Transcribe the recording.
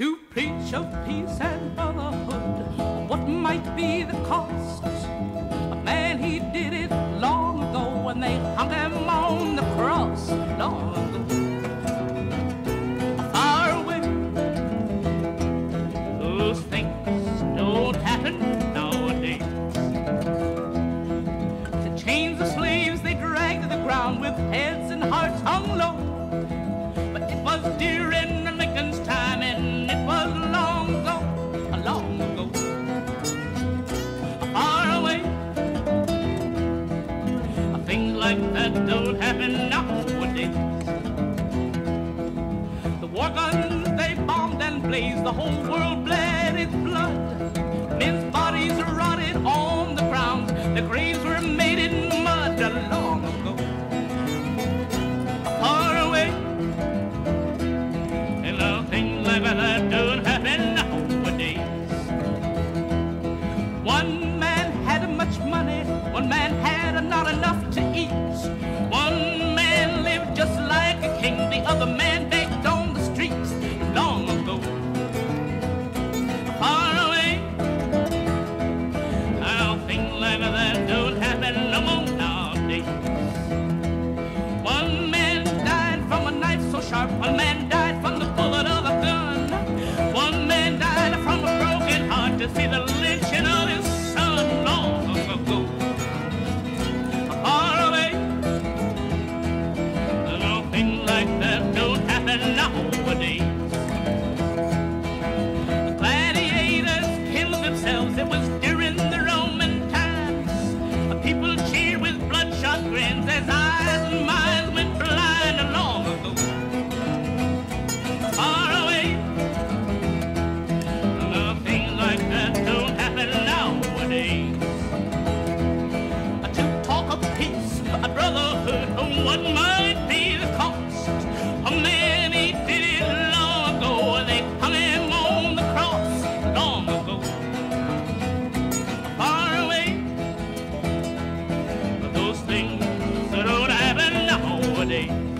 to preach of peace and brotherhood. What might be the cost? A man, he did it long ago when they hung him on the cross. Long ago. Far away. Those things don't happen nowadays. The chains of slaves they dragged to the ground with heads like that don't happen nowadays. The war guns they bombed and blazed, the whole world bled its blood. Men's bodies rotted on the ground, the graves were made in mud a long ago, far away. And now things like that don't happen nowadays. One man had much money, one man had not enough to see the lynching of his son long ago. Far away. No things like that don't happen nowadays. The gladiators killed themselves, it was during the Roman times. People cheered with bloodshot grins as eyes and what might be the cost? A man, he did it long ago. They hung him on the cross long ago. Far away. But those things that don't happen nowadays.